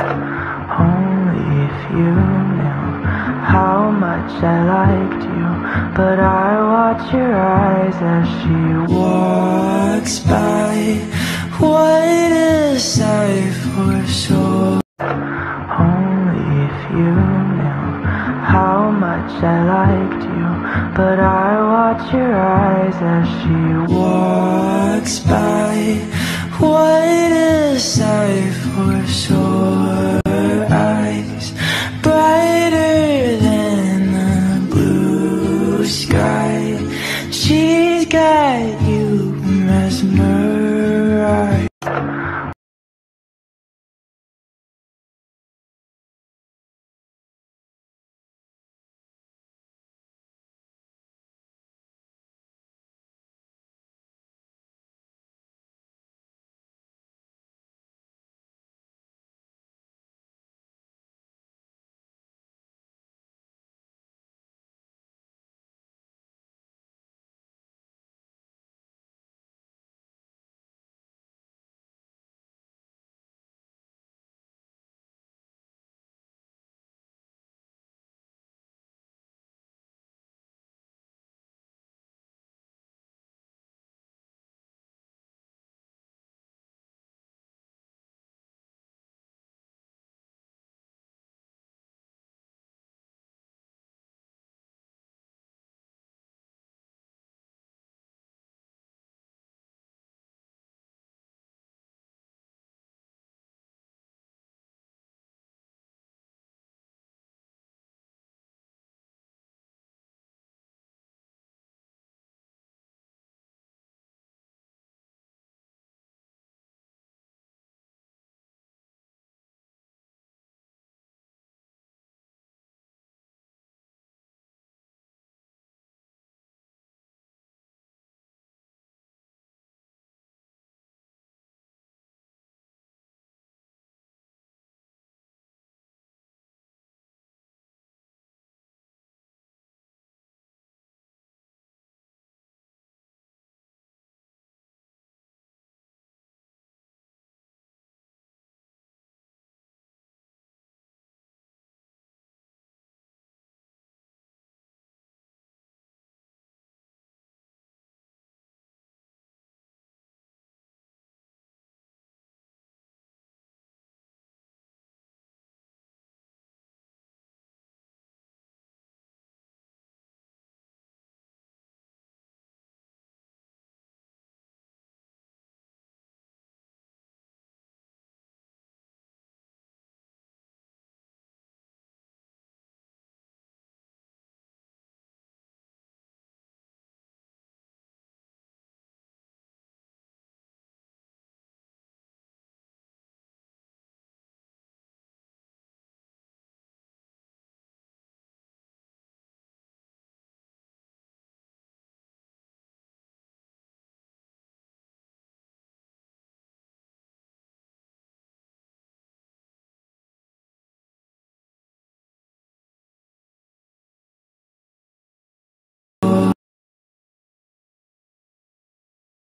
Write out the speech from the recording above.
Only if you knew how much I liked you. But I watch your eyes as she walks by. What a sight for sure. Only if you knew how much I liked you. But I watch your eyes as she walks by. What a sight for sure. you mesmerized.